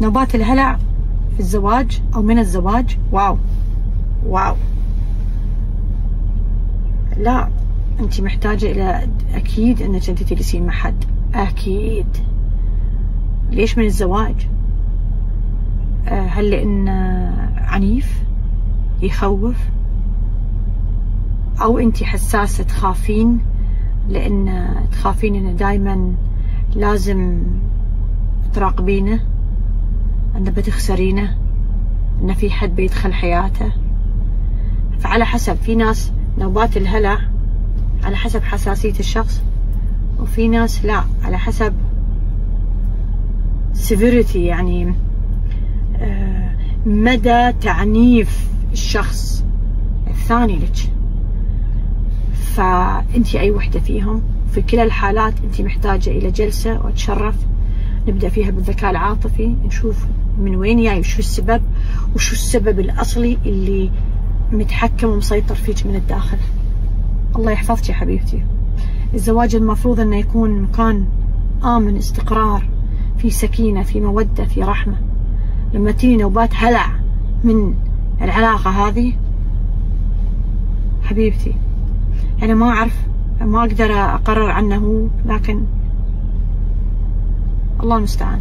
نوبات الهلع في الزواج أو من الزواج. واو. واو. لا أنت محتاجة إلى أكيد أنك أنت تجلسين مع حد. أكيد. ليش من الزواج؟ آه، هل لأن عنيف؟ يخوف؟ أو أنت حساسة تخافين؟ لأن تخافين إنه دايما لازم تراقبينه؟ انه بتخسرينه انه في حد بيدخل حياته. فعلى حسب في ناس نوبات الهلع على حسب حساسية الشخص وفي ناس لا على حسب severity يعني آه، مدى تعنيف الشخص الثاني لك. فانت أي وحدة فيهم في كلا الحالات انت محتاجة إلى جلسة وأتشرف. نبدأ فيها بالذكاء العاطفي نشوف من وين جاي وشو السبب وشو السبب الأصلي اللي متحكم ومسيطر فيك من الداخل. الله يحفظك يا حبيبتي. الزواج المفروض إنه يكون مكان آمن استقرار في سكينة في مودة في رحمة. لما تجيني نوبات هلع من العلاقة هذه حبيبتي أنا ما أعرف ما أقدر أقرر عنه لكن الله المستعان